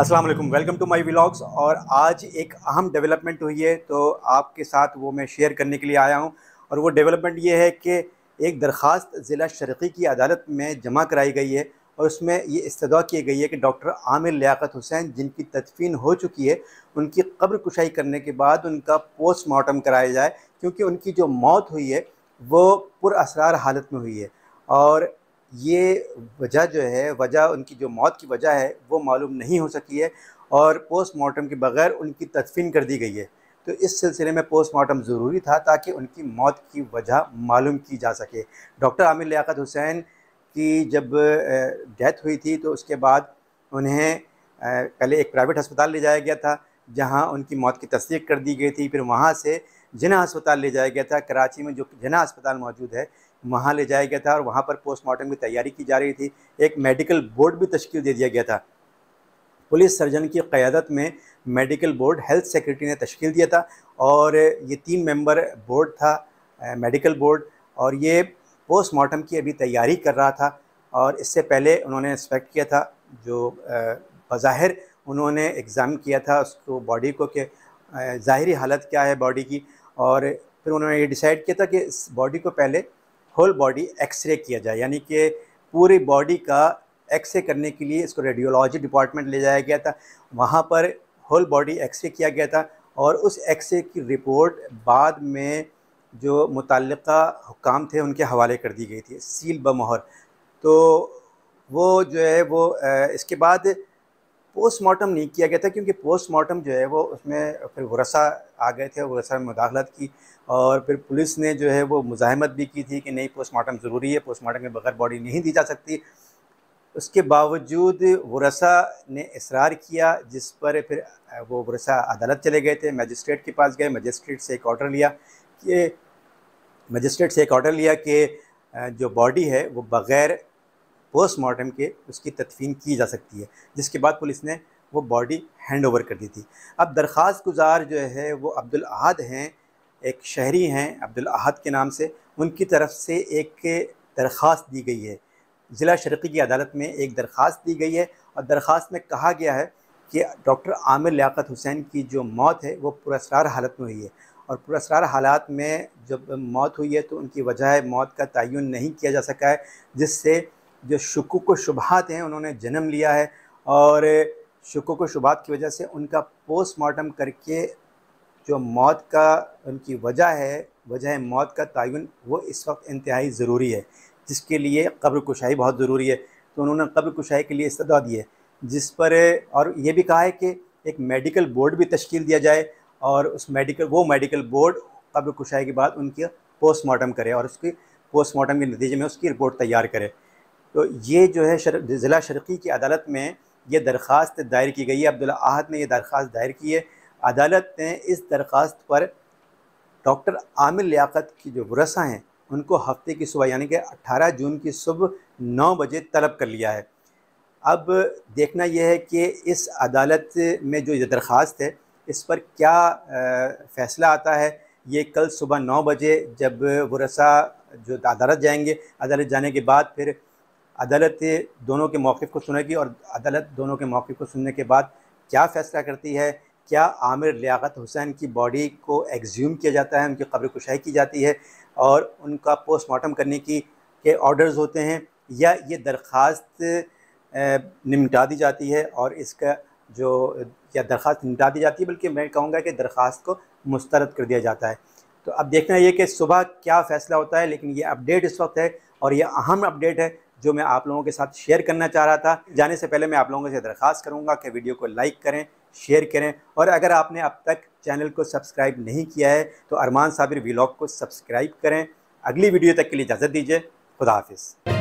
अस्सलाम वालेकुम welcome to my vlogs और आज एक अहम डेवलपमेंट हुई है तो आपके साथ वो मैं शेयर करने के लिए आया हूँ। और वो डेवलपमेंट ये है कि एक दरख्वास्त ज़िला शर्की की अदालत में जमा कराई गई है और उसमें ये इस्तः की गई है कि डॉक्टर आमिर लियाकत हुसैन, जिनकी तदफीन हो चुकी है, उनकी कब्र कुशाई करने के बाद उनका पोस्टमार्टम कराया जाए, क्योंकि उनकी जो मौत हुई है, वो पुरअसरार हालत में हुई है। और ये वजह जो है, वजह उनकी जो मौत की वजह है, वो मालूम नहीं हो सकी है और पोस्टमार्टम के बगैर उनकी तदफीन कर दी गई है। तो इस सिलसिले में पोस्टमार्टम ज़रूरी था ताकि उनकी मौत की वजह मालूम की जा सके। डॉक्टर आमिर लियाकत हुसैन की जब डेथ हुई थी तो उसके बाद उन्हें पहले एक प्राइवेट अस्पताल ले जाया गया था, जहाँ उनकी मौत की तस्दीक कर दी गई थी। फिर वहाँ से जना अस्पताल ले जाया गया था, कराची में जो जना अस्पताल मौजूद है वहाँ ले जाया गया था और वहाँ पर पोस्टमार्टम की तैयारी की जा रही थी। एक मेडिकल बोर्ड भी तश्कील दे दिया गया था। पुलिस सर्जन की क़्यादत में मेडिकल बोर्ड हेल्थ सेक्रेटरी ने तश्कील दिया था और ये तीन मेंबर बोर्ड था मेडिकल बोर्ड और ये पोस्टमार्टम की अभी तैयारी कर रहा था और इससे पहले उन्होंने इंस्पेक्ट किया था, जो बज़ाहिर उन्होंने एग्ज़ाम किया था उसको बॉडी को कि ज़ाहरी हालत क्या है बॉडी की और फिर उन्होंने ये डिसाइड किया था कि इस बॉडी को पहले होल बॉडी एक्सरे किया जाए, यानी कि पूरी बॉडी का एक्सरे करने के लिए इसको रेडियोलॉजी डिपार्टमेंट ले जाया गया था। वहाँ पर होल बॉडी एक्सरे किया गया था और उस एक्सरे की रिपोर्ट बाद में जो मुतल हुकाम थे, उनके हवाले कर दी गई थी, सील बमोहर। तो वो जो है, वो इसके बाद पोस्टमार्टम नहीं किया गया था क्योंकि पोस्टमार्टम जो है वो उसमें फिर वरसा आ गए थे, वरसा में मुदाखलत की और फिर पुलिस ने जो है वो मुजाहमत भी की थी कि नहीं पोस्टमार्टम ज़रूरी है पोस्टमार्टम के बगैर बॉडी नहीं दी जा सकती। उसके बावजूद वरसा ने इसरार किया, जिस पर फिर वो वरसा अदालत चले गए थे मजिस्ट्रेट के पास गए मजिस्ट्रेट से एक ऑर्डर लिया कि मजिस्ट्रेट से एक ऑर्डर लिया कि जो बॉडी है वो बग़ैर पोस्टमार्टम के उसकी तदफीन की जा सकती है, जिसके बाद पुलिस ने वो बॉडी हैंड ओवर कर दी थी। अब दरख्वास्त गुजार जो है, वो अब्दुल अहद हैं, एक शहरी हैं, अब्दुल अहद के नाम से। उनकी तरफ़ से एक दरख्वास्त दी गई है। ज़िला शर्की की अदालत में एक दरख्वास्त दी गई है और दरख्वास्त में कहा गया है कि डॉक्टर आमिर लियाकत हुसैन की जो मौत है, वो पुरस्कार हालत में हुई है। और पुरस्कार हालात में जब मौत हुई है तो उनकी वजह मौत का तयन नहीं किया जा सका है, जिससे जो शुकुक व शुभात हैं, उन्होंने जन्म लिया है और शुकुक व शुभात की वजह से उनका पोस्टमार्टम करके जो मौत का उनकी वजह है, वजह मौत का तयन, वो इस वक्त इंतहाई ज़रूरी है, जिसके लिए कब्र कुशाई बहुत ज़रूरी है। तो उन्होंने कब्र कुशाई के लिए इस्तः दी है, जिस पर और ये भी कहा है कि एक मेडिकल बोर्ड भी तश्कील दिया जाए और उस मेडिकल वो मेडिकल बोर्ड कब्र कुशाई के बाद उनकी पोस्टमार्टम करे और उसकी पोस्टमार्टम के नतीजे में उसकी रिपोर्ट तैयार करे। तो ये जो है शर, ज़िला शर्की की अदालत में ये दरख्वास्त दायर की गई है। अब्दुल्ला आहद ने यह दरख्वास्त दायर की है। अदालत ने इस दरख्वास्त पर डॉक्टर आमिर लियाकत की जो वरसा हैं उनको हफ़्ते की सुबह यानी कि 18 जून की सुबह 9 बजे तलब कर लिया है। अब देखना यह है कि इस अदालत में जो ये दरख्वास्त है इस पर क्या फ़ैसला आता है? ये कल सुबह नौ बजे जब वरसा जो अदालत जाएँगे अदालत जाने के बाद फिर अदालत दोनों के मौक़ को सुनेगी और अदालत दोनों के मौक़ को सुनने के बाद क्या फ़ैसला करती है? क्या आमिर लियाकत हुसैन की बॉडी को एग्ज्यूम किया जाता है? उनकी कब्र कुशाई की जाती है और उनका पोस्टमार्टम करने की के ऑर्डर्स होते हैं या ये दरख्वास्त निमटा दी जाती है और इसका जो, या दरख्वास्त निमटा दी जाती है? बल्कि मैं कहूँगा कि दरख्वास्त को मुस्तरद कर दिया जाता है। तो अब देखना ये कि सुबह क्या फ़ैसला होता है, लेकिन ये अपडेट इस वक्त है और यह अहम अपडेट है जो मैं आप लोगों के साथ शेयर करना चाह रहा था। जाने से पहले मैं आप लोगों से दरख्वास्त करूँगा कि वीडियो को लाइक करें शेयर करें और अगर आपने अब तक चैनल को सब्सक्राइब नहीं किया है तो अरमान साबिर व्लॉग को सब्सक्राइब करें। अगली वीडियो तक के लिए इजाज़त दीजिए। खुदा हाफिज़।